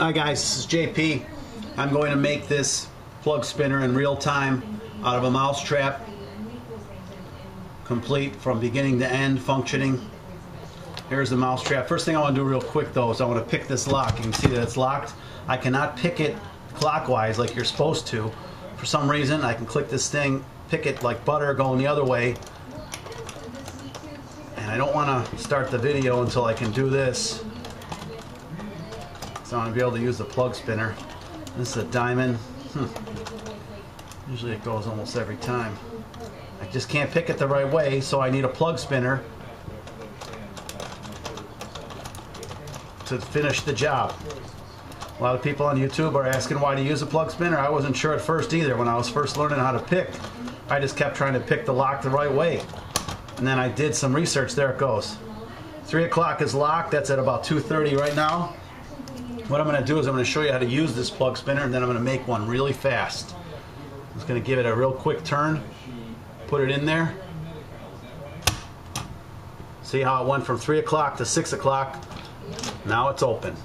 Hi guys, this is JP. I'm going to make this plug spinner in real time out of a mouse trap. Complete from beginning to end, functioning. Here's the mouse trap. First thing I want to do real quick though is I want to pick this lock. You can see that it's locked. I cannot pick it clockwise like you're supposed to. For some reason, I can click this thing, pick it like butter going the other way. And I don't want to start the video until I can do this. So I want to be able to use the plug spinner. This is a diamond. Hmm. Usually it goes almost every time. I just can't pick it the right way, so I need a plug spinner to finish the job. A lot of people on YouTube are asking why to use a plug spinner. I wasn't sure at first either when I was first learning how to pick. I just kept trying to pick the lock the right way. And then I did some research. There it goes. 3 o'clock is locked. That's at about 2.30 right now. What I'm going to do is I'm going to show you how to use this plug spinner and then I'm going to make one really fast. I'm just going to give it a real quick turn, put it in there. See how it went from 3 o'clock to 6 o'clock. Now it's open.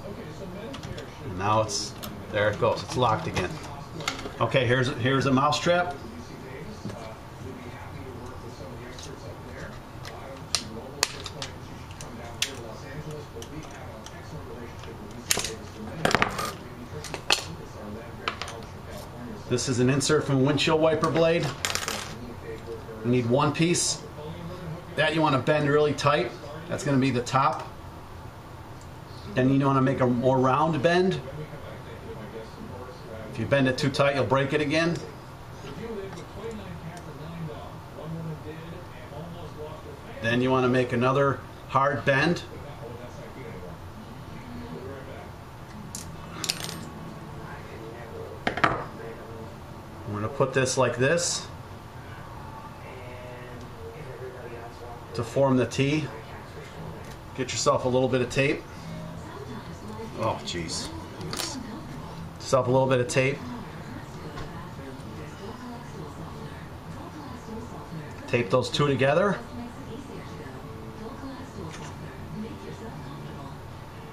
And now it's, there it goes. It's locked again. Okay, here's, here's a mouse trap. This is an insert from windshield wiper blade. You need one piece. That you want to bend really tight. That's going to be the top. Then you want to make a more round bend. If you bend it too tight, you'll break it again. Then you want to make another hard bend. I'm going to put this like this to form the T. Get yourself a little bit of tape. Oh, jeez. Yourself a little bit of tape. Tape those two together.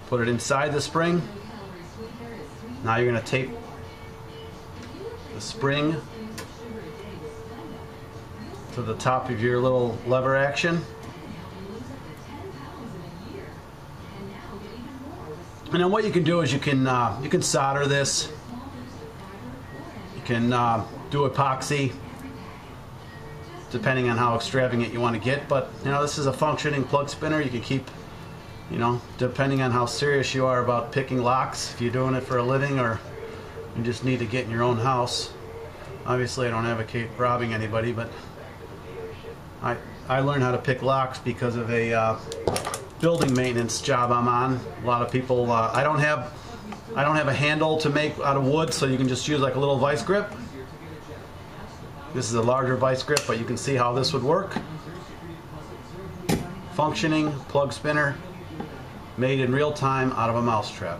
Put it inside the spring. Now you're going to tape spring to the top of your little lever action. And then what you can do is you can uh, you can solder this. You can uh, do epoxy, depending on how extravagant you want to get. But you know this is a functioning plug spinner. You can keep, you know, depending on how serious you are about picking locks. If you're doing it for a living or you just need to get in your own house. Obviously, I don't advocate robbing anybody, but I I learned how to pick locks because of a uh, building maintenance job I'm on. A lot of people, uh, I don't have, I don't have a handle to make out of wood, so you can just use like a little vice grip. This is a larger vice grip, but you can see how this would work. Functioning plug spinner, made in real time out of a mouse trap.